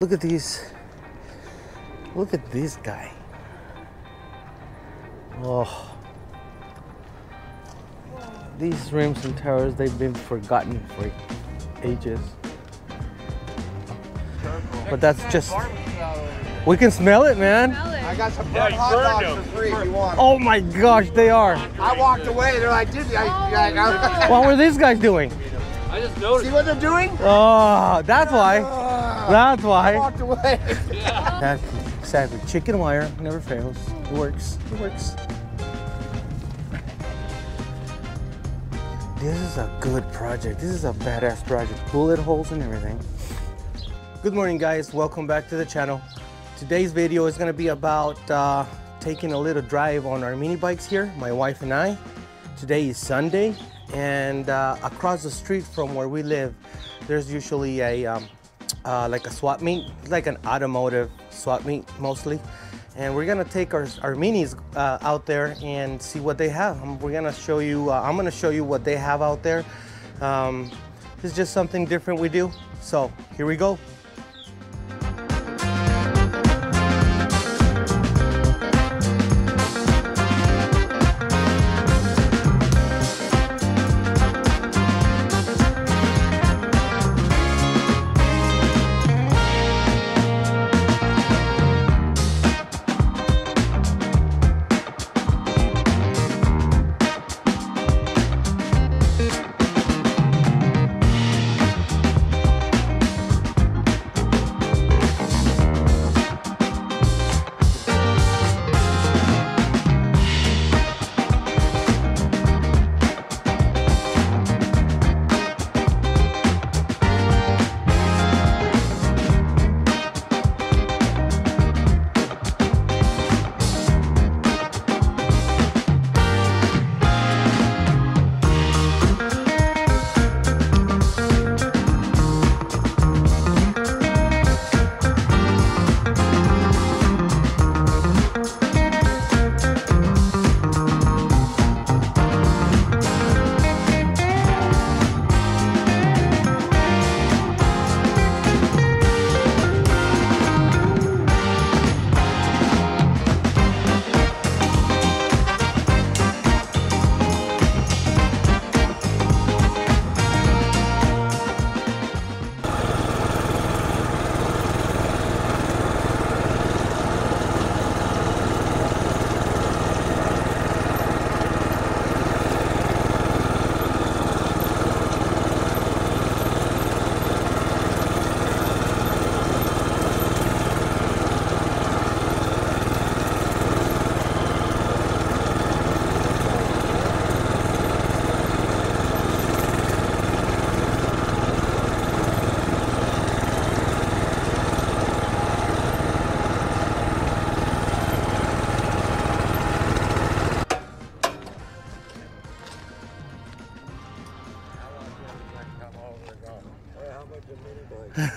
Look at these. Look at this guy. Oh. These rims and towers, they've been forgotten for ages. But that's just. We can smell it, man. I got some burnt you hot dogs them. for free if you want. Oh my gosh, they are. I walked away. They're like, did I, oh, I, What were these guys doing? I just See what they're doing? Oh, that's why. That's I why. walked away. That's exactly. Chicken wire never fails. It works. It works. This is a good project. This is a badass project. Bullet holes and everything. Good morning, guys. Welcome back to the channel. Today's video is going to be about uh, taking a little drive on our mini bikes here, my wife and I. Today is Sunday, and uh, across the street from where we live, there's usually a um, uh, like a swap meet, like an automotive swap meet mostly. And we're gonna take our, our minis uh, out there and see what they have. Um, We're gonna show you, uh, I'm gonna show you what they have out there. Um, it's just something different we do. So here we go.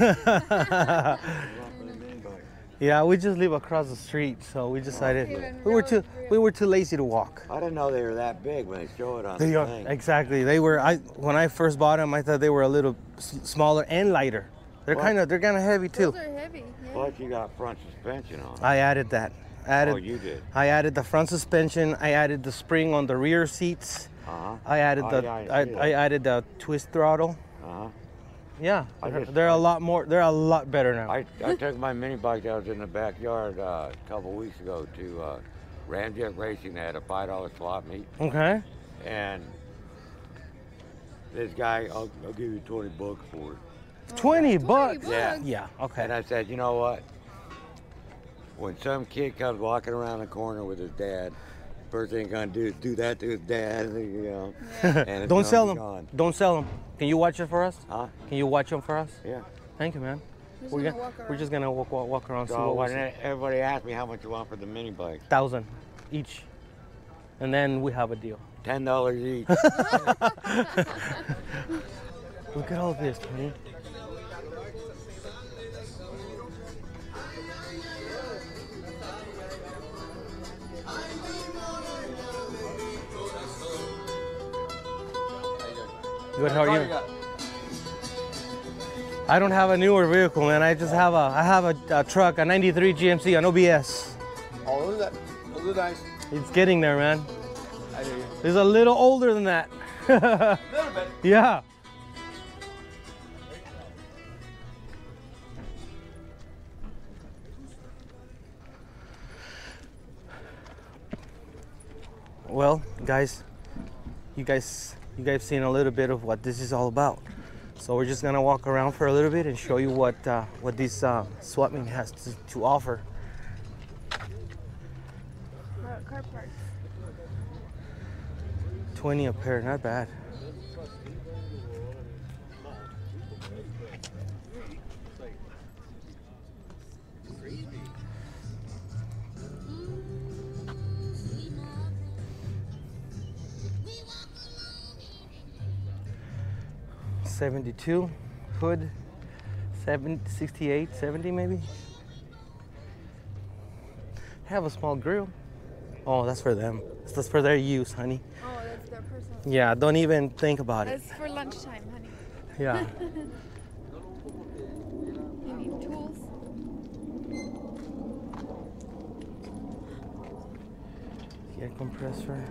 yeah, we just live across the street, so we decided we were too we were too lazy to walk. I didn't know they were that big when they show it on They the are thing. exactly. They were. I when I first bought them, I thought they were a little smaller and lighter. They're What? kind of they're kind of heavy too. Those are heavy. Yeah. Plus you got front suspension on. I added that. I added. Oh, you did. I added the front suspension. I added the spring on the rear seats. Uh-huh. I added Oh, the. yeah, I I, I added the twist throttle. Uh-huh. Yeah, they're, just- they're a I- lot more. They're a lot better now. I, I took my mini bike that was in the backyard uh, a couple weeks ago to uh, Ramjet Racing. They had a five dollar slot meet, okay. and this guy, I'll, I'll give you twenty bucks for it. Twenty 20 bucks. Yeah. Yeah. Okay. And I said, you know what? When some kid comes walking around the corner with his dad, first thing he's gonna do is do that to his dad, you know. and it's Don't sell be them. gone. Don't sell them. Can you watch it for us? Huh? Can you watch them for us? Yeah. Thank you, man. Just We're, gonna gonna, walk we're just gonna walk, walk, walk around. see So what we everybody asked me how much you want for the mini bike, thousand each, and then we have a deal. ten dollars each. Look at all this, man. Good, how are you? I don't have a newer vehicle, man. I just have a I have a, a truck, a '93 GMC an OBS. Oh, those are, that, those are nice. It's getting there, man. I hear you. It's a little older than that. A little bit. yeah. Well, guys, you guys, you guys seen a little bit of what this is all about. So we're just gonna walk around for a little bit and show you what uh, what this uh, swap meet has to, to offer. Car, car parts. 20 a pair, not bad. Seventy-two hood, seven, 68, 70 maybe. Have a small grill. Oh, that's for them. That's for their use, honey. Oh, that's their personal. Yeah, don't even think about it. That's for lunchtime, honey. Yeah. You need tools. Air compressor.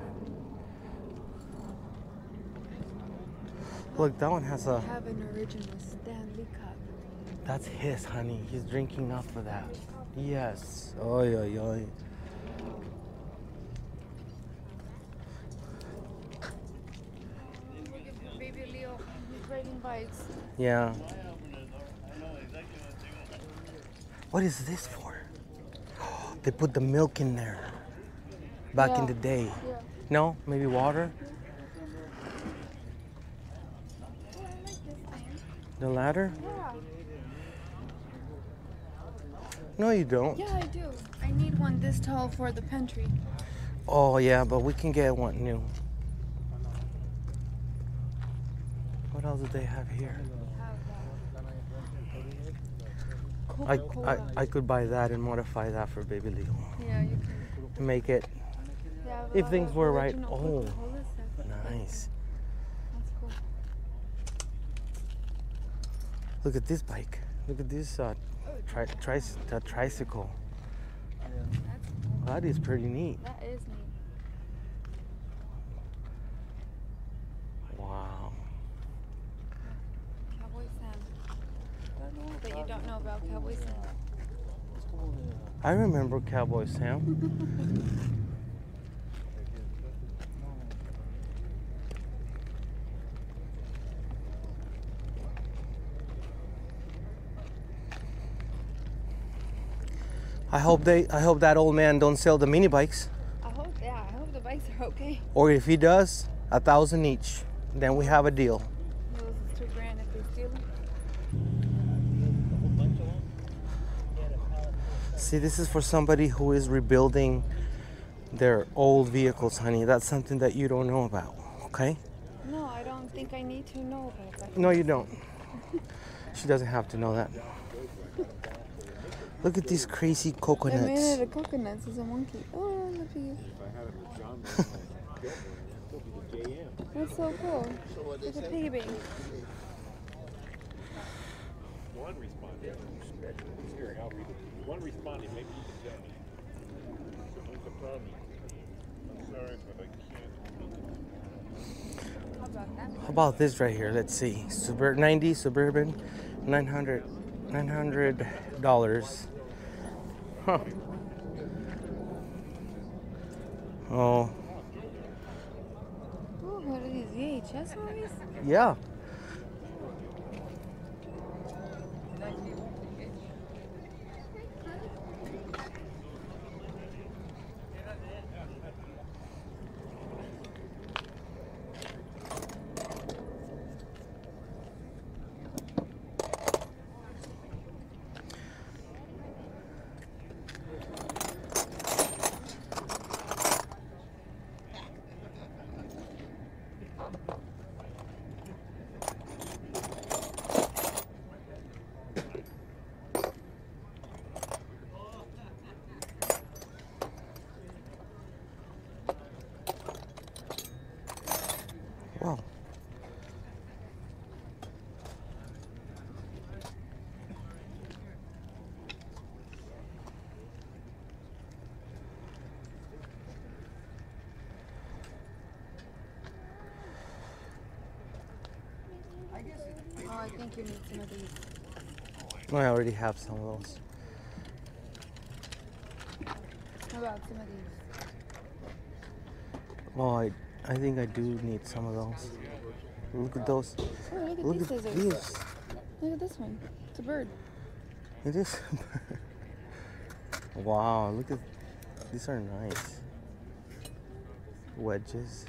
Look, that one has a. I Have an original Stanley Cup. That's his, honey. He's drinking off of that. Yes. Oi, oi. Look baby Leo. He's riding bikes. Yeah. What is this for? They put the milk in there. Back in the day. Yeah. No? Maybe water? Oh, I like this thing. The ladder? Yeah. No, you don't. Yeah, I do. I need one this tall for the pantry. Oh, yeah, but we can get one new. What else do they have here? I, I, I could buy that and modify that for Baby Leo. Yeah, you can. Make it If things were right- oh. Coca-Cola stuff. nice. That's cool. Look at this bike. Look at this uh, tri- tric- uh, tricycle. That's, That is pretty neat. that is neat. Wow. Cowboy Sam. That you don't know about Cowboy Sam. I remember Cowboy Sam. I hope they I hope that old man don't sell the mini bikes. I hope, yeah, I hope the bikes are okay. Or if he does, a thousand each. Then we have a deal. Those is two grand if they steal them. See, this is for somebody who is rebuilding their old vehicles, honey. That's something that you don't know about, okay? No, I don't think I need to know about that. No, you don't. She doesn't have to know that. Look at these crazy They're made coconuts. out of coconuts. It's a monkey. Oh, look at you. That's so cool. It's a piggy bank. One responded. Here, I'll read it. One responded, maybe you can tell me. What's the problem? I'm sorry, but I can't. How about? How about this right here? Let's see. Suburb 90 Suburban 900 $900. Huh. Oh, Oh, what are these VHS movies? yeah. I think you need some of these. Oh, I already have some of those. How about some of these? Oh, I, I think I do need some of those. Look at those. Oh, look at Look these at scissors. this. Look at this one. It's a bird. It is. wow, look at these are nice. Wedges.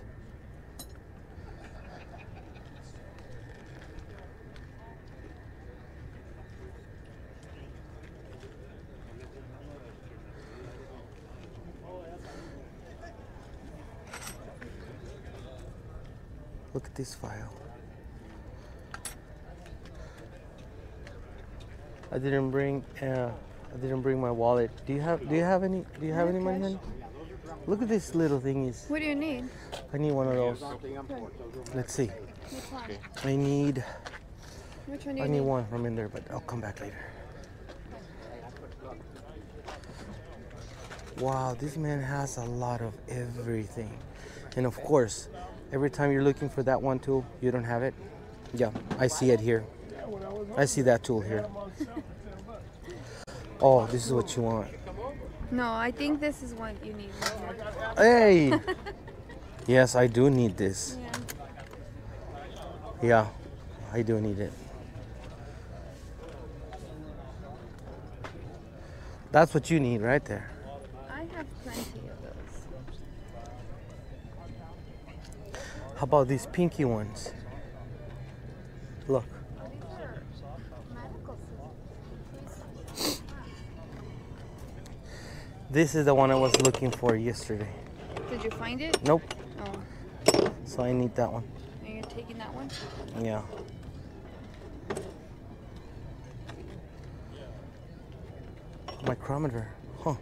Look at this file. I didn't bring uh, I didn't bring my wallet. Do you have do you have any do you have any money? Look at this little thingies. What do you need? I need one of those. Let's see. One? I need Which one I need need? one from in there, but I'll come back later. Wow, this man has a lot of everything. And of course, every time you're looking for that one tool, you don't have it. Yeah, I see it here. I see that tool here. Oh, this is what you want. No, I think this is what you need. Hey! yes, I do need this. Yeah. Yeah, I do need it. That's what you need right there. I have plenty of those. How about these pinky ones? Look. These are medical scissors. This is the one I was looking for yesterday. Did you find it? Nope. Oh, So I need that one. are you taking that one? Yeah. Micrometer. Huh.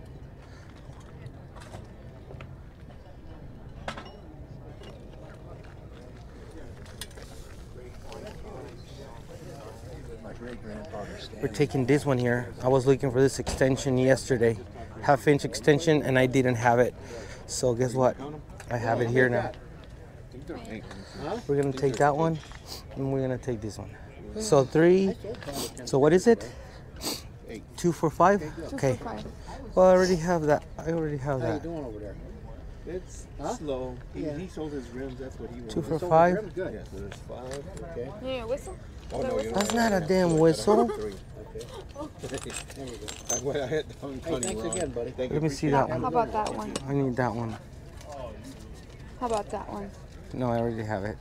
We're taking this one here. I was looking for this extension yesterday. Half inch extension and I didn't have it. So guess what? I have it here now. We're gonna take that one and we're gonna take this one. So three. So what is it? Two for five? Okay. Well, I already have that. I already have that. How you doing over there? It's Huh? slow. He, Yeah. he sold his rims. That's what he wanted. Two for five? Good. Yeah, so there's five. Okay. You need a whistle? Oh no, you That's not a damn whistle. Three. Okay. there we go. I, went- I had I'm Hey, thanks again, buddy. Thank Let me see that one. How about that one? I need that one. How about that one? No, I already have it.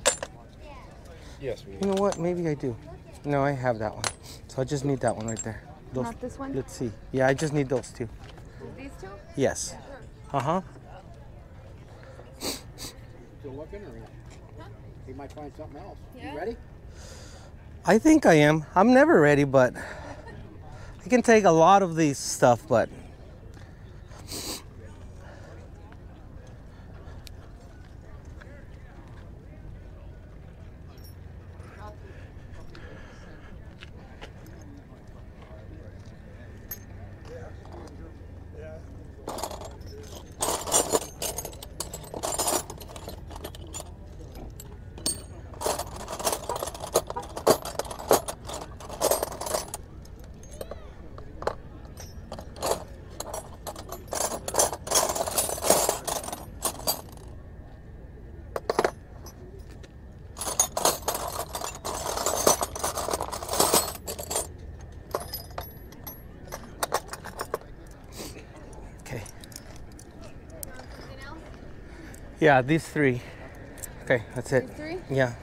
Yes, we You know what? Maybe I do. No, I have that one. So I just need that one right there. Those. Not this one? Let's see. Yeah, I just need those two. These two? Yes. Uh huh. still looking or? He might find something else. You ready? I think I am. I'm never ready, but I can take a lot of these stuff, but Yeah, these three. Okay, that's it. These three? Yeah.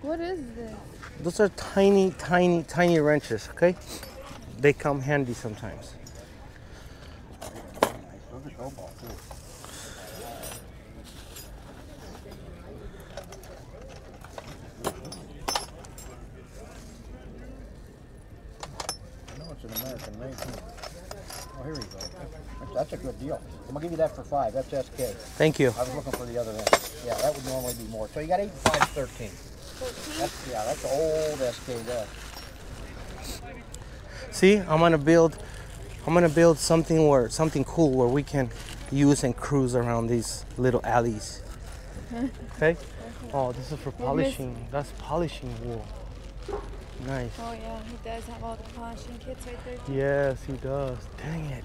What is this? Those are tiny, tiny, tiny wrenches, okay? They come handy sometimes. No, it's an American made. Oh, here we go. That's- That's a good deal. I'm gonna give you that for five. That's SK. Thank you. I was looking for the other end. Yeah, that would normally be more. So you got eight and five, thirteen. That's, yeah, that's old SK there. See, I'm gonna build I'm gonna build something where something cool where we can use and cruise around these little alleys. Okay. Oh, this is for miss- polishing. That's polishing wool. Nice. Oh yeah, he does have all the polishing kits right there. too. Yes, he does. Dang it.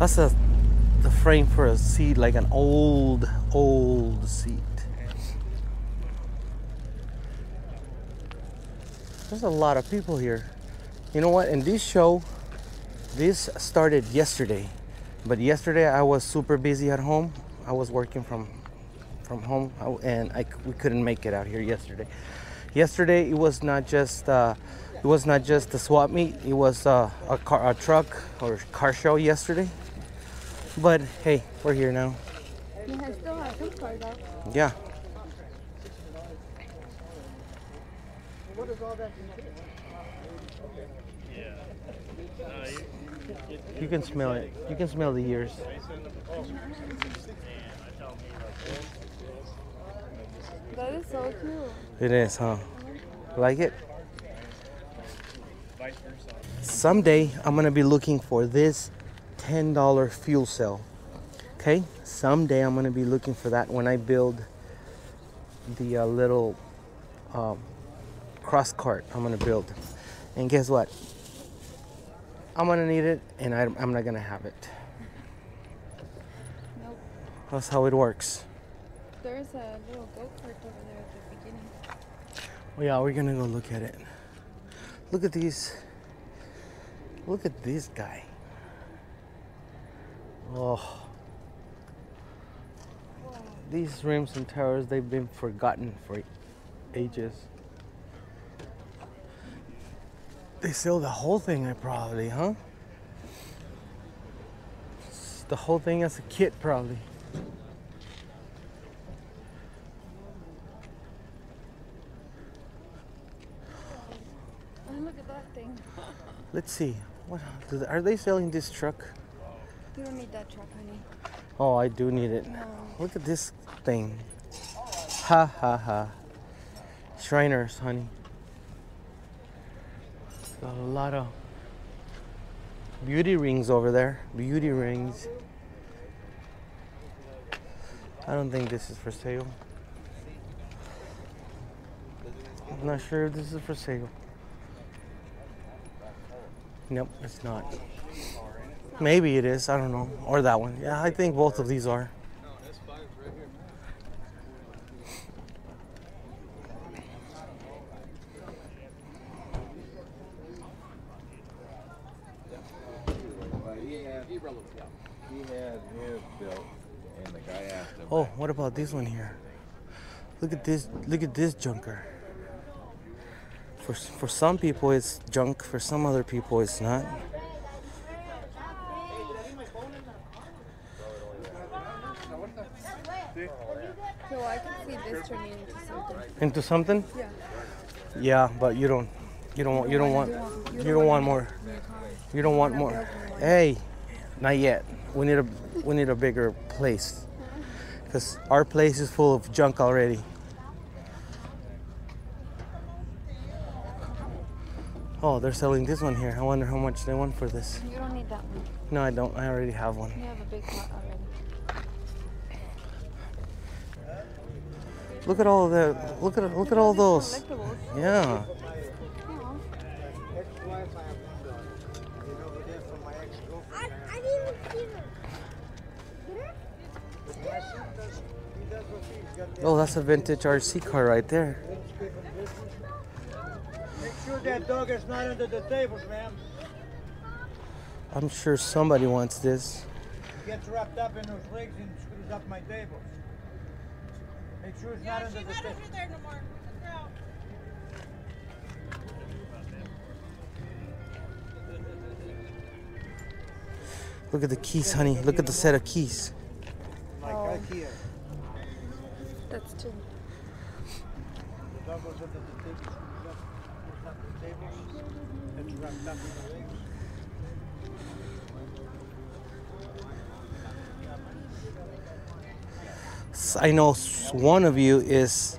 That's a the frame for a seat, like an old, old seat. There's a lot of people here. You know what? In this show, this started yesterday, but yesterday I was super busy at home. I was working from from home, and I we couldn't make it out here yesterday. Yesterday it was not just uh, it was not just the swap meet. It was uh, a car, a truck or car show yesterday. But hey, we're here now. He has still has some cars out. Yeah. You can smell it. You can smell the years. That is so cute. It is, huh? Like it? Someday I'm gonna be looking for this $10 fuel cell. Okay? Someday I'm gonna be looking for that when I build the uh, little um, cross cart I'm gonna build. And guess what? I'm gonna need it and I, I'm not gonna have it. Nope. That's how it works. There's a little go kart over there at the beginning. Oh yeah, we're gonna go look at it. Look at these. Look at this guy. Oh. These rims and towers, they've been forgotten for ages. They sell the whole thing, I probably, huh? The whole thing as a kit, probably. Look at that thing. Let's see. What do they- are they selling this truck? You don't need that truck, honey. Oh, I do need it. No. Look at this thing. Ha ha ha. Shriners, honey. Got a lot of beauty rings over there. Beauty rings. I don't think this is for sale. I'm not sure if this is for sale. Nope, it's not. Maybe it is. I don't know. Or that one. Yeah, I think both of these are. He had, he had his built, and the guy asked him. Oh, what about this one here? Look at this. Look at this junker. For for some people it's junk. For some other people it's not. Into something. Into something? Yeah. Yeah, but you don't. You don't. want- You don't want. You don't want more. You don't want more. Hey, not yet. We need a. We need a bigger place. Cause our place is full of junk already. Oh, they're selling this one here. I wonder how much they want for this. You don't need that one. No, I don't. I already have one. You have a big pot already. Look at all the. Look at look at all those. Yeah. Oh, that's a vintage RC car right there. Make sure that dog is not under the tables, ma'am. I'm sure somebody wants this. He gets wrapped up in those legs and screws up my tables. Make sure it's not under the tables. Look at the keys, honey. Look at the set of keys. Like IKEA. That's two. The dog goes under the table, screws up. S- I know one of you is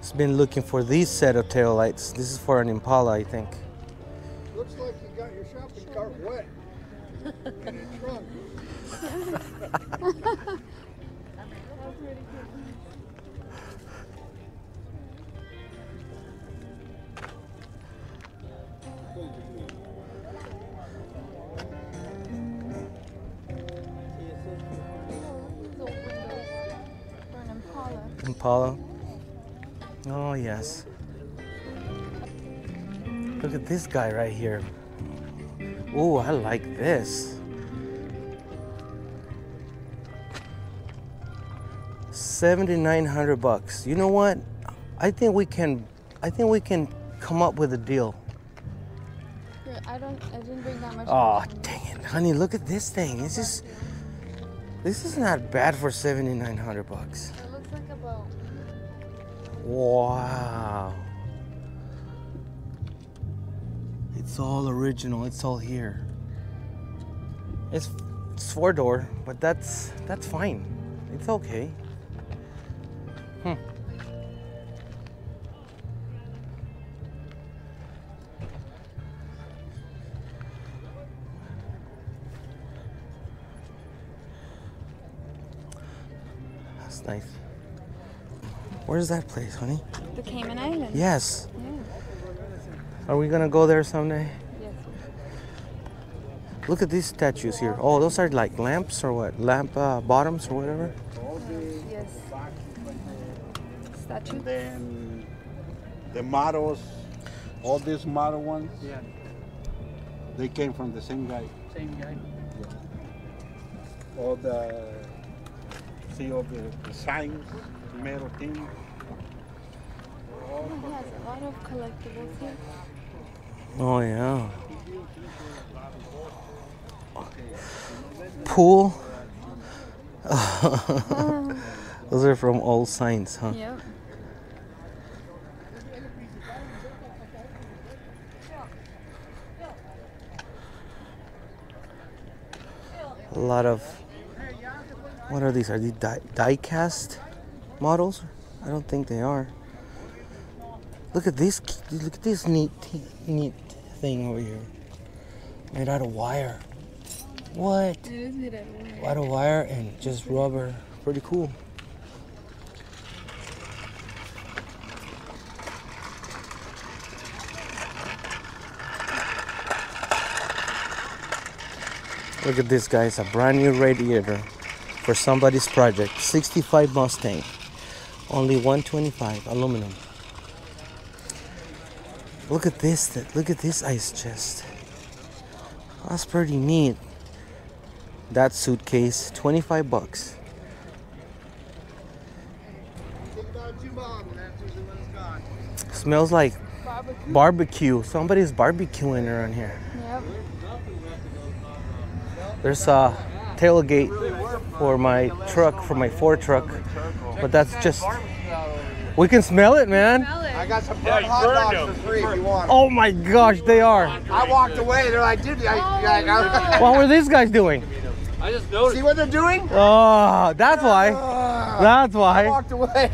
has been looking for these set of tail lights. This is for an Impala, I think. Looks like you got your shopping cart wet. In your trunk. Impala. Oh yes. Look at this guy right here. Oh, I like this. Seventy-nine hundred bucks. You know what? I think we can. I think we can come up with a deal. I don't. I didn't bring that much. Oh, dang it, honey! Look at this thing. This is. This is not bad for seventy-nine hundred bucks. Wow. It's all original. It's all here. It's, it's four door, but that's that's fine. It's okay. Hmm. That's nice. Where's that place, honey? The Cayman Islands. Yes. Yeah. Are we gonna go there someday? Yes. Look at these statues here. Oh, those are like lamps or what? Lamp uh, bottoms or whatever. Yes. Statue. Then the models, all these model ones, Yeah, they came from the same guy. same guy. Yeah. All the see all the, the signs, metal things. Oh, he has a lot of collectibles here. Oh yeah. Pool. Those are from All signs, huh? Yep. A lot of. What are these? Are these die, die cast models? I don't think they are. Look at this. Look at this neat, neat thing over here. Made out of wire. What? It is made out of wood. Out of wire and just rubber. Pretty cool. Look at this, guys. A brand new radiator for somebody's project. 65 Mustang. Only 125 aluminum. Look at this. Look at this ice chest. That's pretty neat. That suitcase, 25 bucks. Smells like Barbecue. barbecue. Somebody's barbecuing around here. Yep. There's a tailgate for my truck, for my Ford truck, but that's just. We can smell it, man. I got some Yeah, burnt hot dogs for free if you want. Oh my gosh, they are. I walked away. They're like, dude, I, oh, I, What were these guys doing? I just noticed. see what they're doing? Oh, that's why. Ah. That's I why. walked away.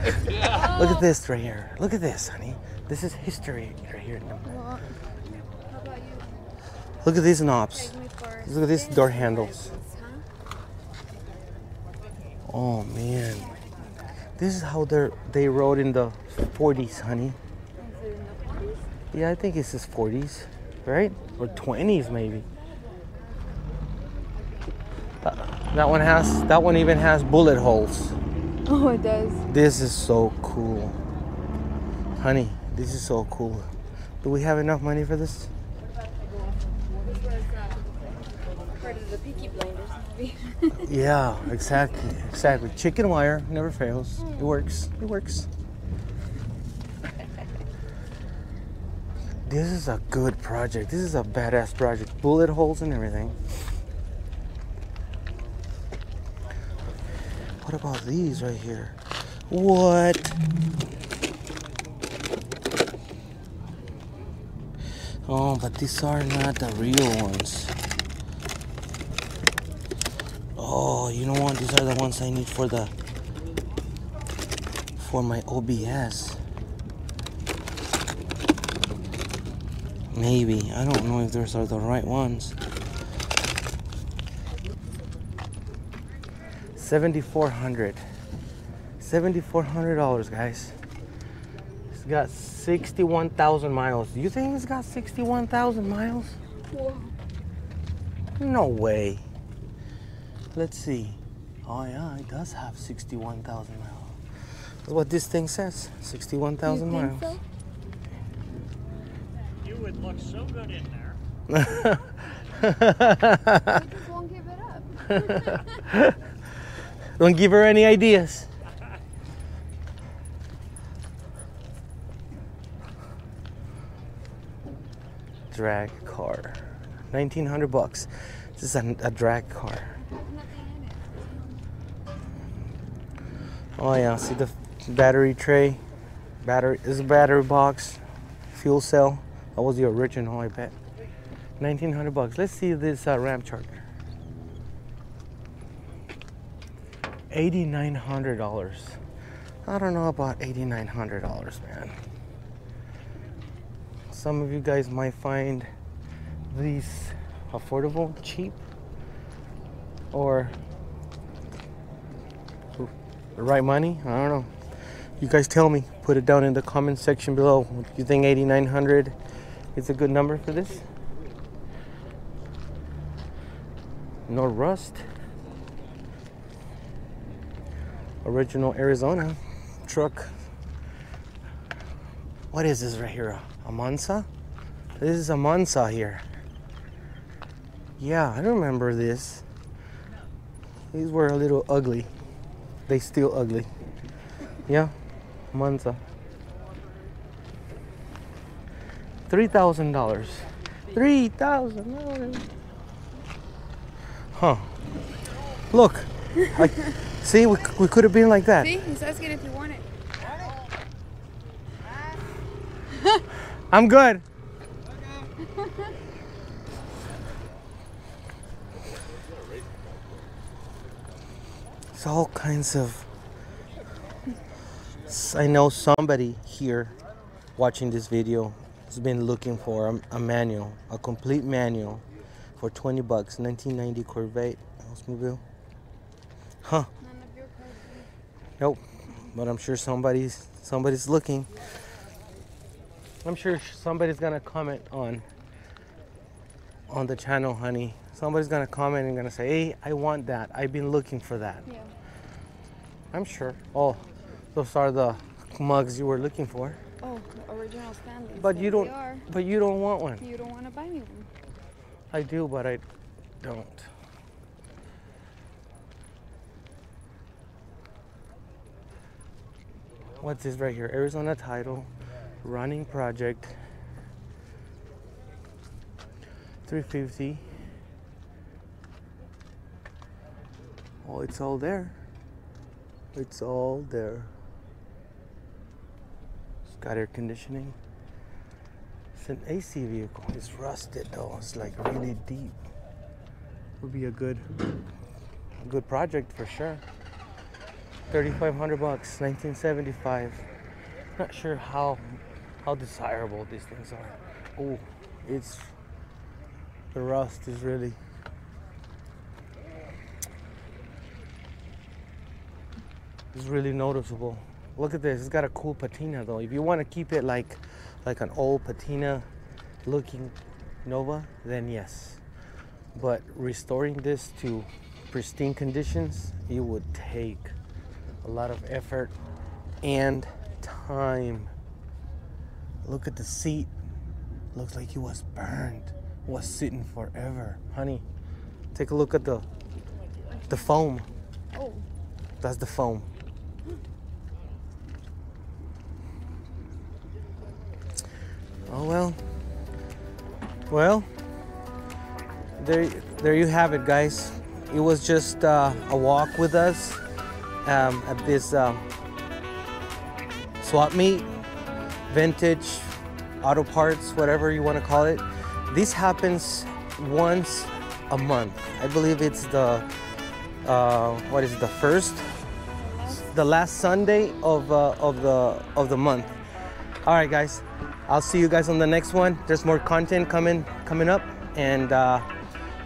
Look at this right here. Look at this, honey. This is history right here. How about you? Look at these knobs. Take me for Look at these door handles. Oh man, this is how they they rode in the 40s, honey. Is it in the parties? Yeah, I think it's his 40s, right? Or 20s maybe. Uh, that one has that one even has bullet holes. Oh, it does. This is so cool. Honey, this is so cool. Do we have enough money for? This was uh, part of the Peaky Blinders movie. Yeah, exactly. Exactly. Chicken wire never fails. It works. It works. This is a good project. This is a badass project. Bullet holes and everything. What about these right here? What? Oh, but these are not the real ones. Oh, you know what? These are the ones I need for the for my OBS. Maybe. I don't know if those are the right ones. 7400 $7,400, guys. It's got 61,000 miles. Do you think it's got 61,000 miles? No way. Let's see. Oh, yeah, it does have 61,000 miles. That's what this thing says 61,000 miles. so? You would look so good in there. I just won't give it up. Don't give her any ideas. Drag car. 1900 bucks. This is a, a drag car. There's nothing in it. Oh yeah, see the battery tray. Battery this is a battery box. Fuel cell. That was the original, I bet. 1900 bucks. Let's see this uh, Ramcharger. $8,900. I don't know about $8,900, man. Some of you guys might find these affordable, cheap, or the right money. I don't know. You guys tell me. Put it down in the comment section below. You think 8,900 is a good number for this? No rust. Original Arizona truck. What is this right here? A Monza? This is a Monza here. Yeah, I remember this. These were a little ugly. They still ugly. Yeah, Monza. Three thousand dollars. Three thousand dollars. Huh. Look. I, see, we, we could have been like that. See, he's asking if you want it. I'm good. It's all kinds of. I know somebody here watching this video has been looking for a, a manual, a complete manual for 20 bucks, 1990 Corvette Oldsmobile. Huh. Nope. But I'm sure somebody's somebody's looking. I'm sure somebody's gonna comment on on the channel, honey. Somebody's gonna comment and gonna say, "Hey, I want that. I've been looking for that." Yeah. I'm sure. Oh, those are the mugs you were looking for. Oh, the original Stanley. But you don't. They are. But you don't want one. You don't want to buy me one. I do, but I don't. What's this right here? Arizona title, running project, 350. Oh, it's all there. It's all there. It's got air conditioning. It's an AC vehicle. It's rusted though. It's like really deep. Would be a good, a good project for sure. 3,500 bucks, 1975. Not sure how, how desirable these things are. Oh, it's the rust is really. It's really noticeable. Look at this. It's got a cool patina though. If you want to keep it like, like an old patina looking Nova, then yes. But restoring this to pristine conditions, it would take a lot of effort and time. Look at the seat. Looks like it was burned. Was sitting forever. Honey, take a look at the the foam. Oh, That's the foam. Oh well. Well, there, there you have it, guys. It was just uh, a walk with us um, at this um, swap meet, vintage auto parts, whatever you want to call it. This happens once a month. I believe it's the uh, what is it, the first, the last Sunday of uh, of the of the month. All right, guys. I'll see you guys on the next one. There's more content coming coming up, and uh,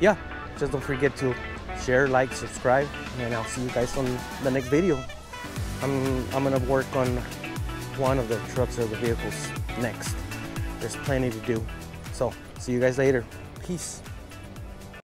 yeah, just don't forget to share, like, subscribe, and I'll see you guys on the next video. I'm I'm gonna work on one of the trucks or the vehicles next. There's plenty to do. So see you guys later. Peace.